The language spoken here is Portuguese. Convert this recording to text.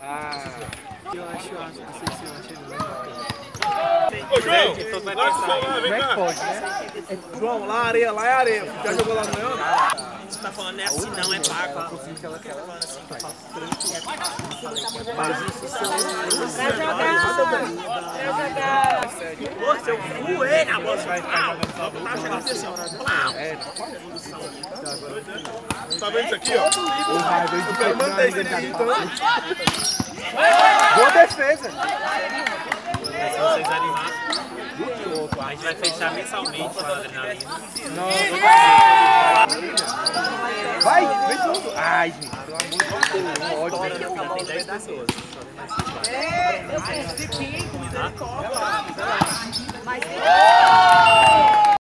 Ah, eu acho, eu acho, eu ele. Ô, João, do seu lado, vem é que cá. pode, né? João, lá areia, lá é areia. Já jogou lá no Leão? Você tá falando, não é assim não, é pago. Pra jogar. Pô, seu fuê na bola. Tá chegando assim, ó. É, Tá vendo isso aqui, ó? O cara mantém isso aqui. então. Boa defesa. É Se vocês animarem, a gente vai fechar mensalmente com a adrenalina. Não, Vai, vem tudo. Ai, gente, pelo amor de Deus, ódio. Tem 10 pessoas. É, eu preciso de 500,